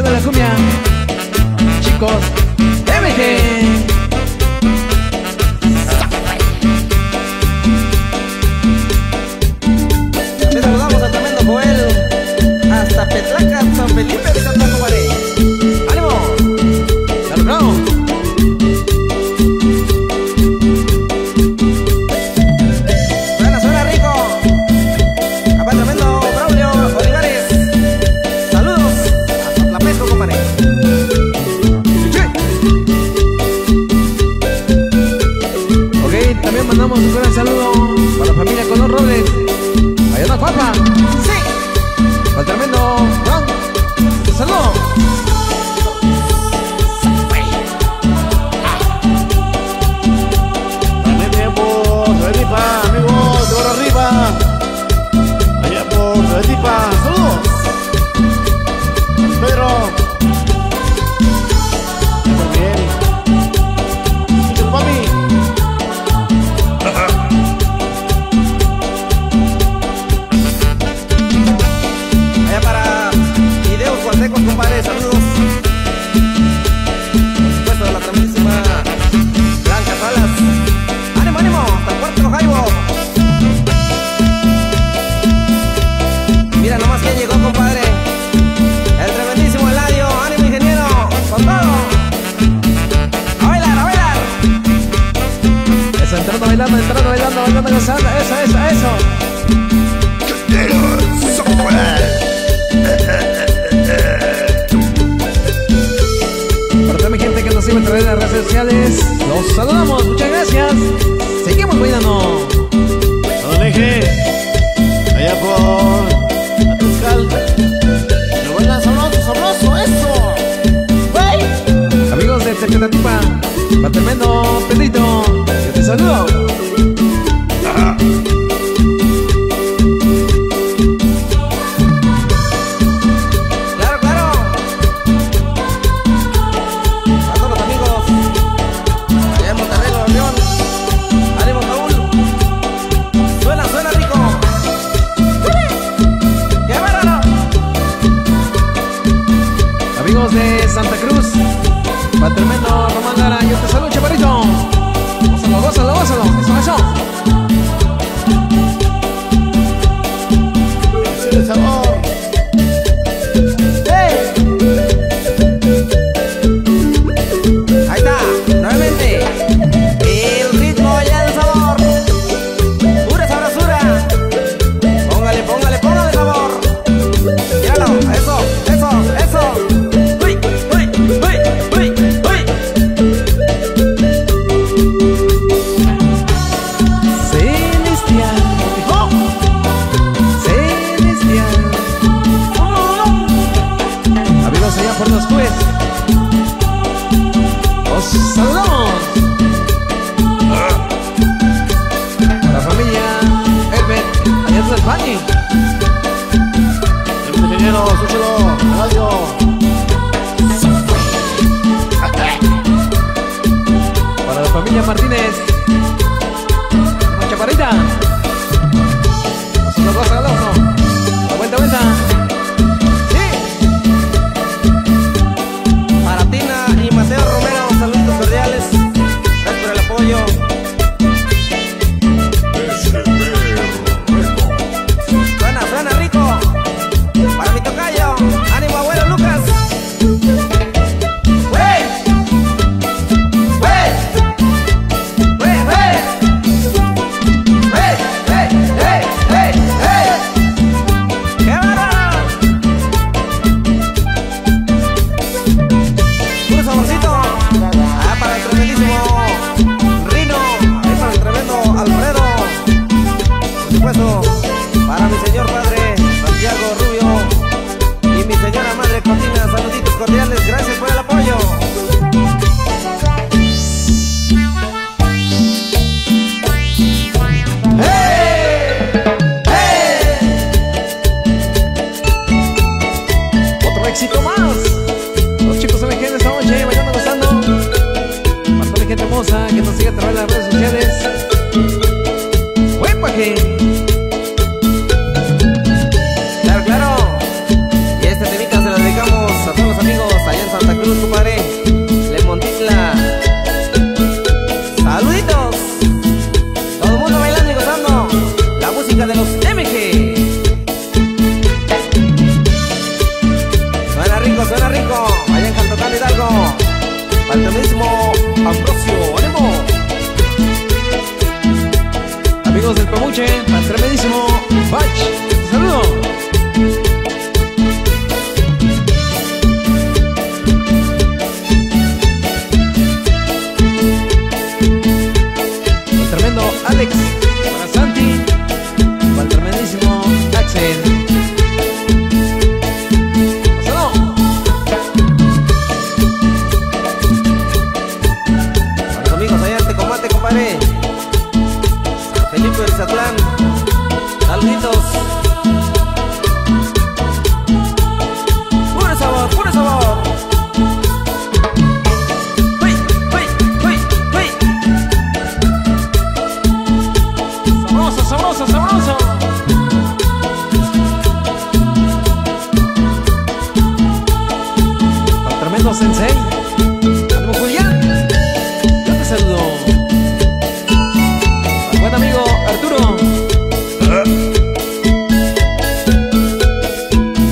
de la cumbia. Chicos, MG. Te saludamos a Tremendo Joel. Hasta Petlaca, San Felipe. gran saludo para la familia Color Robles. Ayuda, guapa. Sí. Para tremendo. Bronco. Eso, entrando, bailando, entrando, bailando, bailando, gozando. Eso, eso, eso. Para toda mi gente que nos sigue a través de las redes sociales, los saludamos, muchas gracias. Seguimos bailando. Aleje, allá por Atuscal. Lo bailan sabroso, sabroso, eso. Amigos de Techonatipa, Patemeno, Pedrito. Salud. sigue a través de que! sabroso, sabroso, sabroso. Al tremendo sensei, amigo Julián, yo te saludo. Al buen amigo Arturo.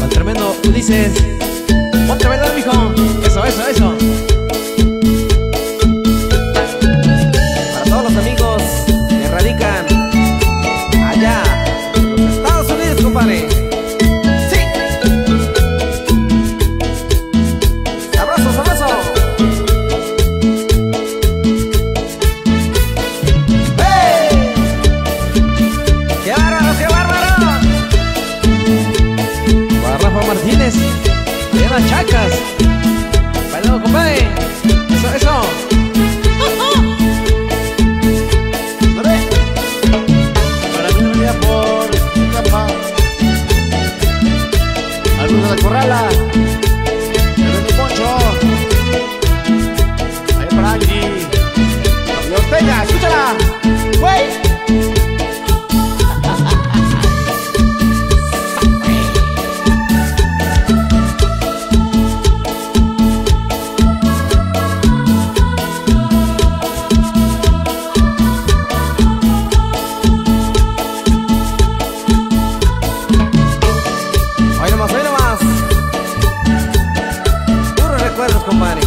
Al tremendo Ulises. recuerdos, compadre.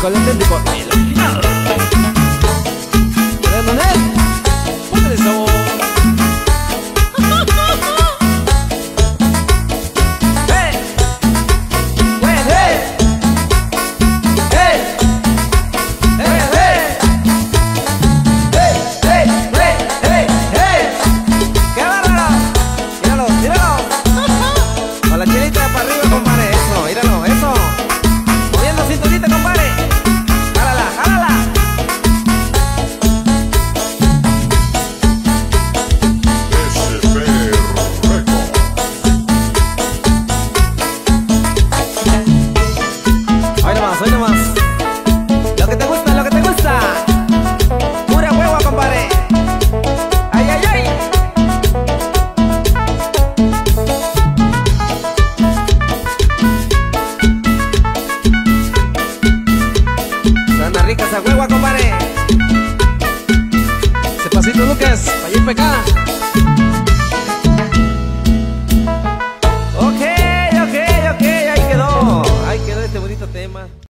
con el técnico.